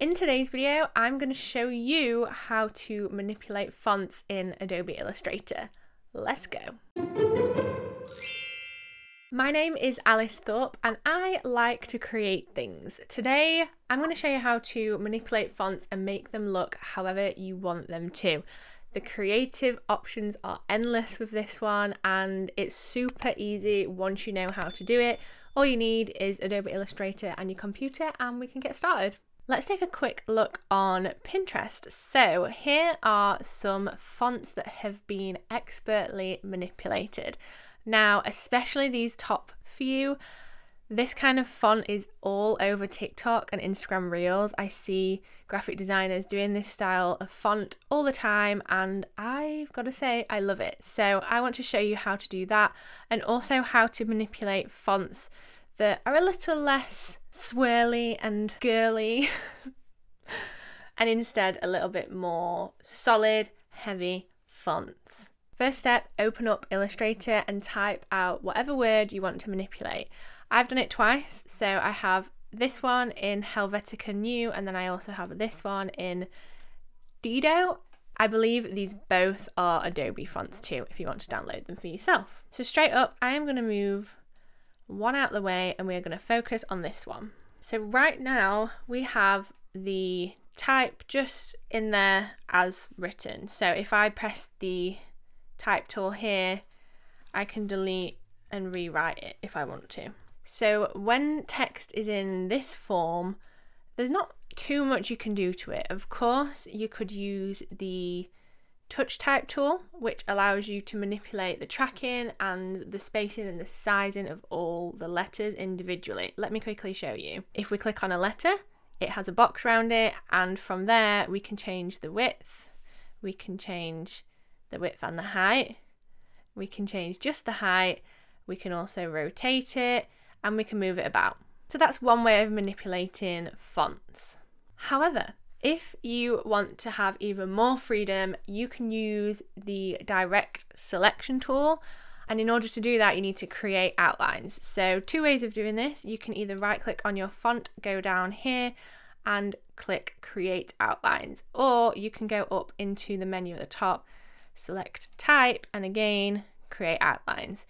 In today's video, I'm going to show you how to manipulate fonts in Adobe Illustrator. Let's go. My name is Alice Thorpe and I like to create things. Today, I'm going to show you how to manipulate fonts and make them look however you want them to. The creative options are endless with this one and it's super easy once you know how to do it. All you need is Adobe Illustrator and your computer and we can get started. Let's take a quick look on Pinterest. So here are some fonts that have been expertly manipulated. Now, especially these top few, this kind of font is all over TikTok and Instagram Reels. I see graphic designers doing this style of font all the time, and I've got to say, I love it. So, I want to show you how to do that and also how to manipulate fonts that are a little less swirly and girly and instead a little bit more solid, heavy fonts. First step, open up Illustrator and type out whatever word you want to manipulate. I've done it twice, so I have this one in Helvetica Neue and then I also have this one in Didot. I believe these both are Adobe fonts too if you want to download them for yourself. So straight up, I am going to move one out the way and we're going to focus on this one. So right now we have the type just in there as written. So if I press the type tool here, I can delete and rewrite it if I want to. So when text is in this form, there's not too much you can do to it. Of course, you could use the touch type tool, which allows you to manipulate the tracking and the spacing and the sizing of all the letters individually. Let me quickly show you. If we click on a letter, it has a box around it, and from there we can change the width, we can change the width and the height, we can change just the height, we can also rotate it, and we can move it about. So that's one way of manipulating fonts. However, if you want to have even more freedom, you can use the direct selection tool. And in order to do that, you need to create outlines. So, two ways of doing this you can either right click on your font, go down here, and click create outlines, or you can go up into the menu at the top, select type, and again create outlines.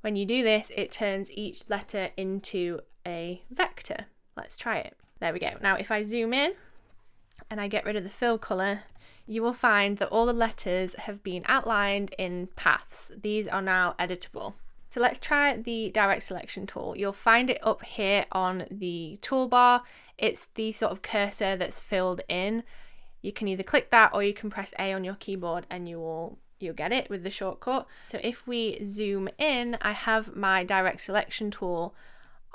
When you do this, it turns each letter into a vector. Let's try it. There we go. Now, if I zoom in, and I get rid of the fill colour, you will find that all the letters have been outlined in paths. These are now editable. So let's try the direct selection tool. You'll find it up here on the toolbar. It's the sort of cursor that's filled in. You can either click that or you can press A on your keyboard and you will you'll get it with the shortcut. So if we zoom in, I have my direct selection tool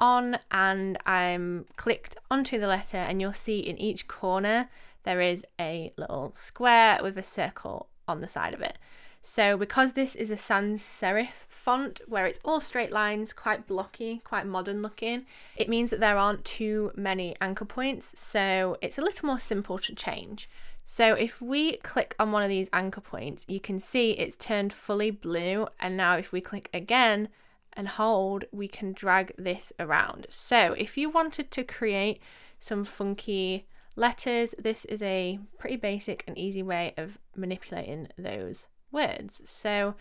on and I'm clicked onto the letter and you'll see in each corner there is a little square with a circle on the side of it. So because this is a sans serif font where it's all straight lines, quite blocky, quite modern looking, it means that there aren't too many anchor points, so it's a little more simple to change. So if we click on one of these anchor points, you can see it's turned fully blue, and now if we click again, and hold, we can drag this around. So if you wanted to create some funky letters, this is a pretty basic and easy way of manipulating those words. So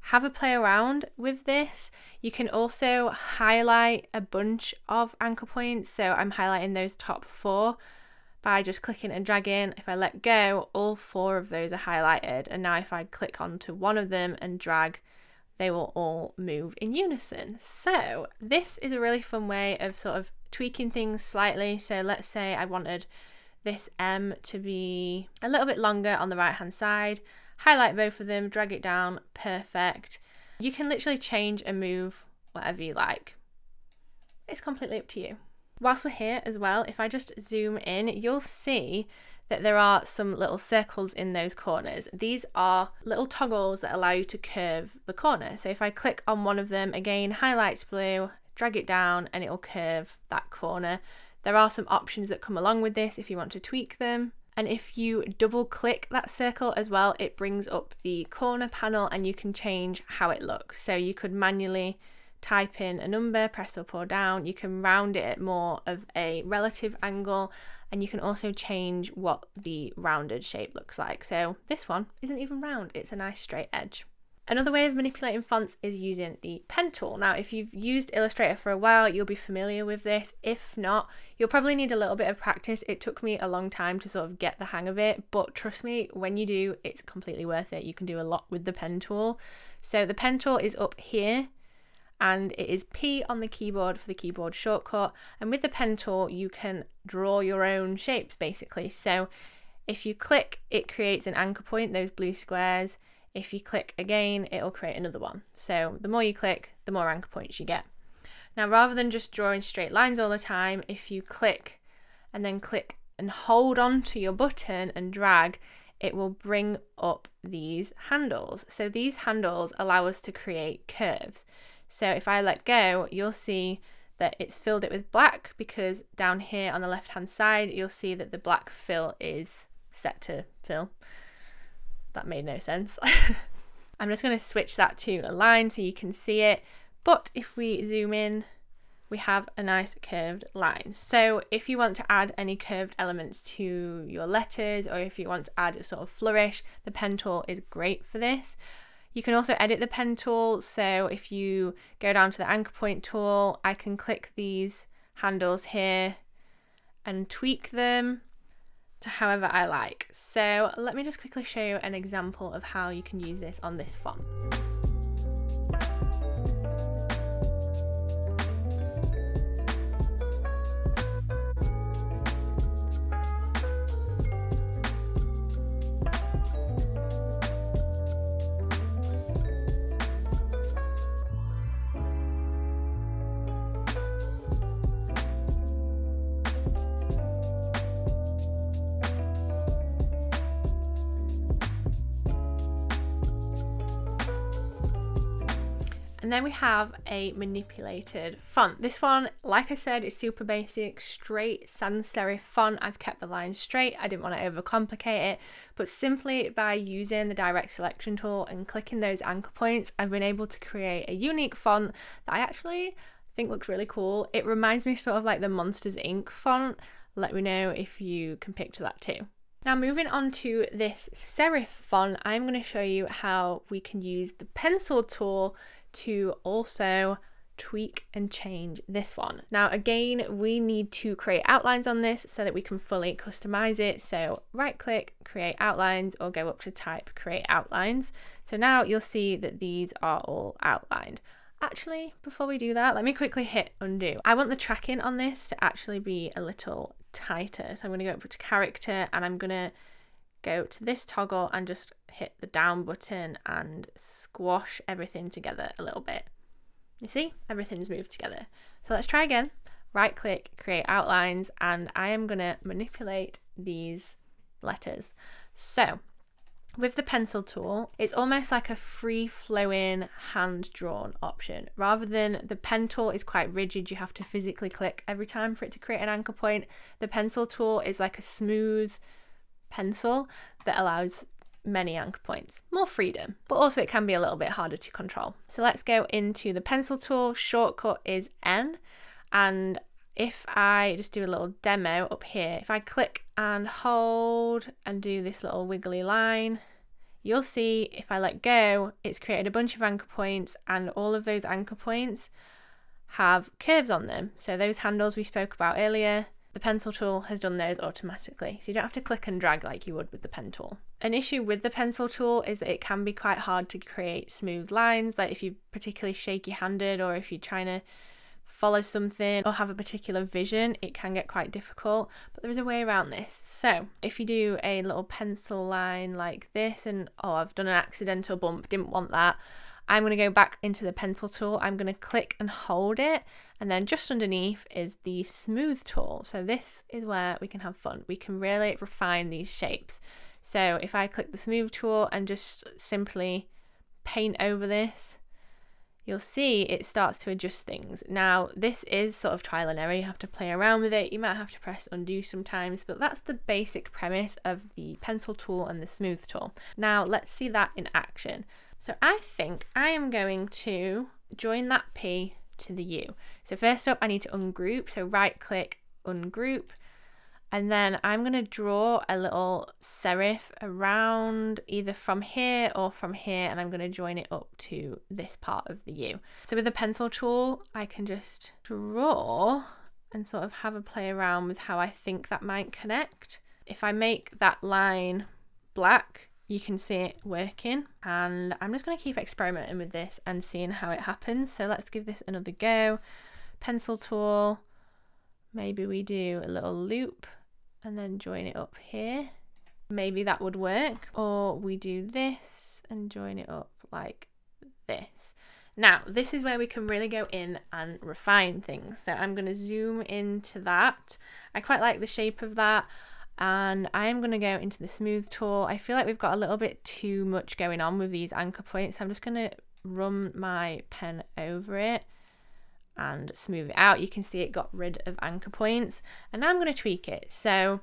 have a play around with this. You can also highlight a bunch of anchor points. So I'm highlighting those top four by just clicking and dragging. If I let go, all four of those are highlighted. And now if I click onto one of them and drag, they will all move in unison. So this is a really fun way of sort of tweaking things slightly. So let's say I wanted this M to be a little bit longer on the right hand side, highlight both of them, drag it down, perfect. You can literally change and move whatever you like. It's completely up to you. Whilst we're here as well, if I just zoom in, you'll see that there are some little circles in those corners. These are little toggles that allow you to curve the corner. So if I click on one of them, again, highlights blue, drag it down and it will curve that corner. There are some options that come along with this if you want to tweak them. And if you double click that circle as well, it brings up the corner panel and you can change how it looks. So you could manually type in a number, press up or down. You can round it at more of a relative angle and you can also change what the rounded shape looks like. So this one isn't even round, it's a nice straight edge. Another way of manipulating fonts is using the pen tool. Now, if you've used Illustrator for a while, you'll be familiar with this. If not, you'll probably need a little bit of practice. It took me a long time to sort of get the hang of it, but trust me, when you do, it's completely worth it. You can do a lot with the pen tool. So the pen tool is up here and it is P on the keyboard for the keyboard shortcut. And with the pen tool, you can draw your own shapes basically. So if you click, it creates an anchor point, those blue squares. If you click again, it'll create another one. So the more you click, the more anchor points you get. Now, rather than just drawing straight lines all the time, if you click and then click and hold on to your button and drag, it will bring up these handles. So these handles allow us to create curves. So if I let go, you'll see that it's filled it with black because down here on the left hand side, you'll see that the black fill is set to fill. That made no sense. I'm just going to switch that to a line so you can see it. But if we zoom in, we have a nice curved line. So if you want to add any curved elements to your letters or if you want to add a sort of flourish, the pen tool is great for this. You can also edit the pen tool. So if you go down to the anchor point tool, I can click these handles here and tweak them to however I like. So let me just quickly show you an example of how you can use this on this font. Then we have a manipulated font. This one, like I said, is super basic, straight sans serif font. I've kept the lines straight. I didn't want to overcomplicate it, but simply by using the direct selection tool and clicking those anchor points, I've been able to create a unique font that I actually think looks really cool. It reminds me sort of like the Monsters Inc. font. Let me know if you can picture that too. Now moving on to this serif font, I'm going to show you how we can use the pencil tool to also tweak and change this one. Now again, we need to create outlines on this so that we can fully customize it. So right click, create outlines or go up to type, create outlines. So now you'll see that these are all outlined. Actually, before we do that, let me quickly hit undo. I want the tracking on this to actually be a little tighter. So I'm gonna go up to character and I'm gonna go to this toggle and just hit the down button and squash everything together a little bit. You see, everything's moved together. So let's try again. Right click, create outlines, and I am going to manipulate these letters. So with the pencil tool, it's almost like a free flowing hand drawn option. Rather than the pen tool is quite rigid, you have to physically click every time for it to create an anchor point. The pencil tool is like a smooth, pencil that allows many anchor points. More freedom, but also it can be a little bit harder to control. So let's go into the pencil tool. Shortcut is N. And if I just do a little demo up here, if I click and hold and do this little wiggly line, you'll see if I let go, it's created a bunch of anchor points and all of those anchor points have curves on them. So those handles we spoke about earlier, the pencil tool has done those automatically, so you don't have to click and drag like you would with the pen tool. An issue with the pencil tool is that it can be quite hard to create smooth lines, like if you're particularly shaky handed or if you're trying to follow something or have a particular vision, it can get quite difficult, but there is a way around this. So if you do a little pencil line like this and oh, I've done an accidental bump, didn't want that, I'm going to go back into the pencil tool. I'm going to click and hold it. And then just underneath is the smooth tool. So this is where we can have fun. We can really refine these shapes. So if I click the smooth tool and just simply paint over this, you'll see it starts to adjust things. Now, this is sort of trial and error. You have to play around with it. You might have to press undo sometimes, but that's the basic premise of the pencil tool and the smooth tool. Now, let's see that in action. So I think I am going to join that P to the U. So first up, I need to ungroup. So right click, ungroup. And then I'm going to draw a little serif around either from here or from here and I'm going to join it up to this part of the U. So with the pencil tool, I can just draw and sort of have a play around with how I think that might connect. If I make that line black, you can see it working and I'm just going to keep experimenting with this and seeing how it happens. So let's give this another go. Pencil tool, maybe we do a little loop and then join it up here. Maybe that would work. Or we do this and join it up like this. Now, this is where we can really go in and refine things. So I'm going to zoom into that. I quite like the shape of that. And I am going to go into the smooth tool. I feel like we've got a little bit too much going on with these anchor points. So I'm just going to run my pen over it and smooth it out. You can see it got rid of anchor points and now I'm going to tweak it. So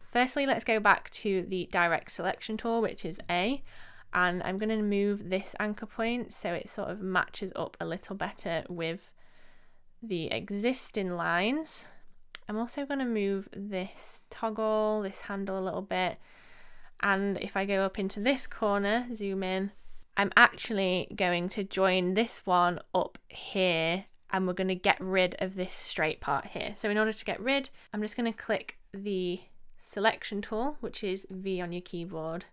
firstly, let's go back to the direct selection tool, which is A, and I'm going to move this anchor point so it sort of matches up a little better with the existing lines. I'm also going to move this toggle, this handle a little bit. And if I go up into this corner, zoom in, I'm actually going to join this one up here and we're going to get rid of this straight part here. So in order to get rid, I'm just going to click the selection tool, which is V on your keyboard,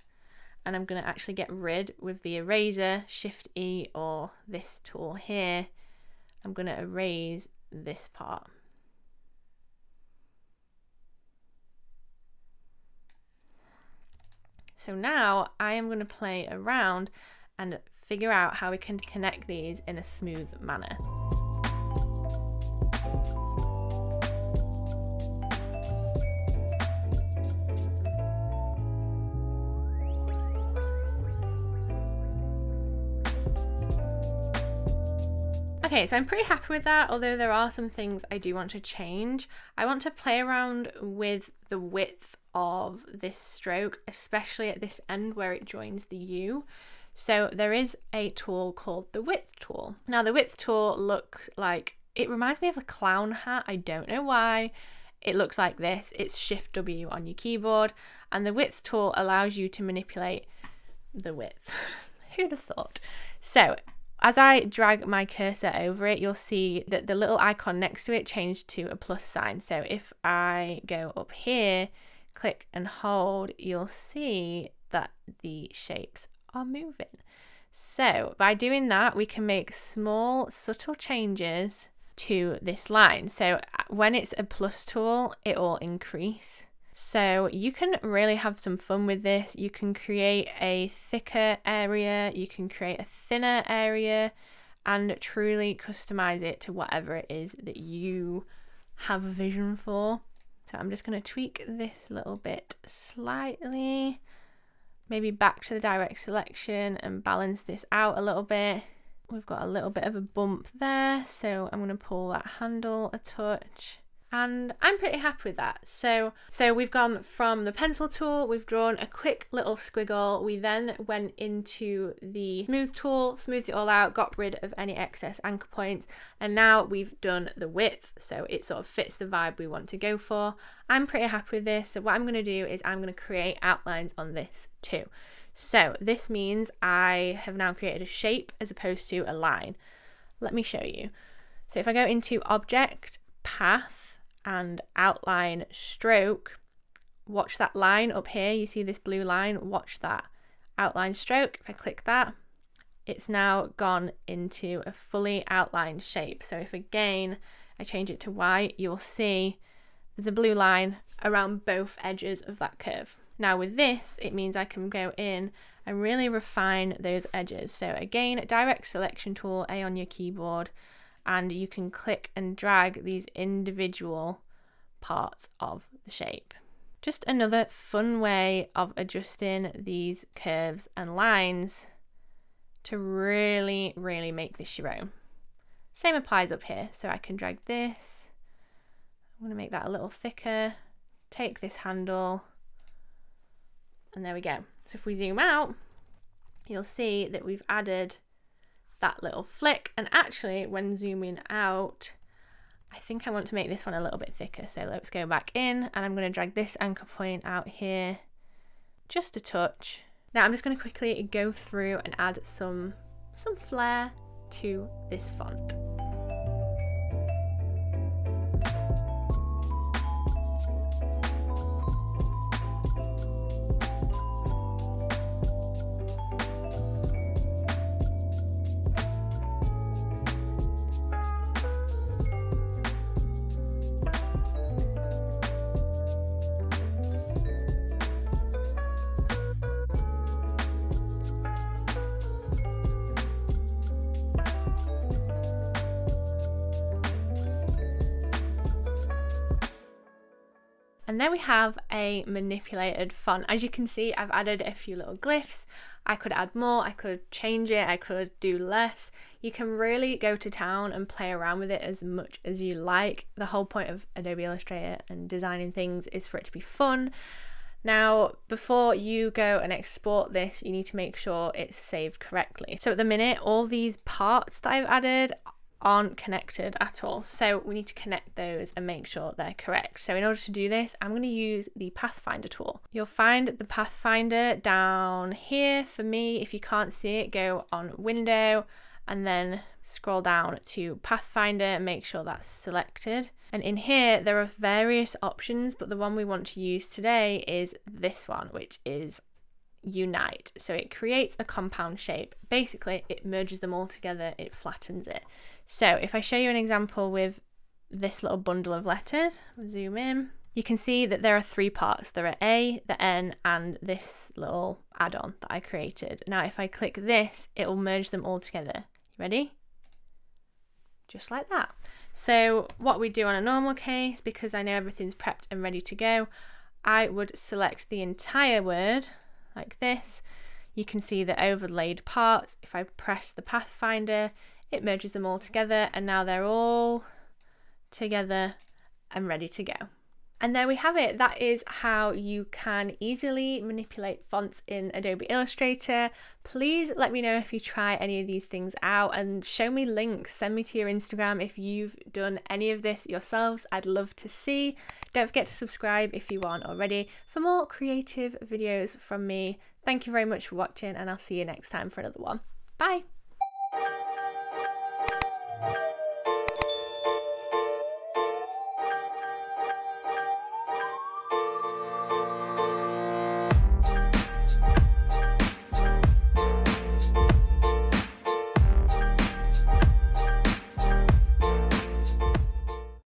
and I'm going to actually get rid with the eraser, Shift E or this tool here. I'm going to erase this part. So now I am going to play around and figure out how we can connect these in a smooth manner. Okay, so I'm pretty happy with that, although there are some things I do want to change. I want to play around with the width of this stroke, especially at this end where it joins the U. So there is a tool called the width tool. Now the width tool looks like, it reminds me of a clown hat, I don't know why. It looks like this, it's Shift W on your keyboard, and the width tool allows you to manipulate the width. Who'd have thought? So as I drag my cursor over it, you'll see that the little icon next to it changed to a plus sign. So if I go up here, click and hold, you'll see that the shapes are moving. So by doing that, we can make small, subtle changes to this line. So uh, when it's a plus tool, it will increase. So you can really have some fun with this. You can create a thicker area, you can create a thinner area, and truly customize it to whatever it is that you have a vision for. So I'm just going to tweak this little bit slightly, maybe back to the direct selection and balance this out a little bit. We've got a little bit of a bump there, so I'm going to pull that handle a touch and I'm pretty happy with that. So, so we've gone from the pencil tool, we've drawn a quick little squiggle, we then went into the smooth tool, smoothed it all out, got rid of any excess anchor points, and now we've done the width, so it sort of fits the vibe we want to go for. I'm pretty happy with this, so what I'm going to do is I'm going to create outlines on this too. So this means I have now created a shape as opposed to a line. Let me show you. So if I go into object, path, and outline stroke, watch that line up here. You see this blue line? Watch that outline stroke. If I click that, it's now gone into a fully outlined shape. So if again I change it to white, you'll see there's a blue line around both edges of that curve. Now with this, it means I can go in and really refine those edges. So again, direct selection tool, A on your keyboard, and you can click and drag these individual parts of the shape. Just another fun way of adjusting these curves and lines to really, really make this your own. Same applies up here. So I can drag this. I'm to make that a little thicker. Take this handle. And there we go. So if we zoom out, you'll see that we've added that little flick. And actually, when zooming out, I think I want to make this one a little bit thicker. So let's go back in and I'm going to drag this anchor point out here just a touch. Now I'm just going to quickly go through and add some, some flair to this font. And there we have a manipulated font. As you can see, I've added a few little glyphs. I could add more, I could change it, I could do less. You can really go to town and play around with it as much as you like. The whole point of Adobe Illustrator and designing things is for it to be fun. Now, before you go and export this, you need to make sure it's saved correctly. So at the minute, all these parts that I've added aren't connected at all. So we need to connect those and make sure they're correct. So in order to do this, I'm going to use the Pathfinder tool. You'll find the Pathfinder down here. For me, if you can't see it, go on Window and then scroll down to Pathfinder and make sure that's selected. And in here, there are various options, but the one we want to use today is this one, which is unite. So it creates a compound shape. Basically, it merges them all together, it flattens it. So if I show you an example with this little bundle of letters, zoom in, you can see that there are three parts. There are A, the N, and this little add-on that I created. Now, if I click this, it will merge them all together. Ready? Just like that. So what we do on a normal case, because I know everything's prepped and ready to go, I would select the entire word like this. You can see the overlaid parts. If I press the Pathfinder, it merges them all together and now they're all together and ready to go. And there we have it. That is how you can easily manipulate fonts in Adobe Illustrator. Please let me know if you try any of these things out and show me links. Send me to your Instagram if you've done any of this yourselves. I'd love to see. Don't forget to subscribe if you aren't already for more creative videos from me. Thank you very much for watching and I'll see you next time for another one. Bye!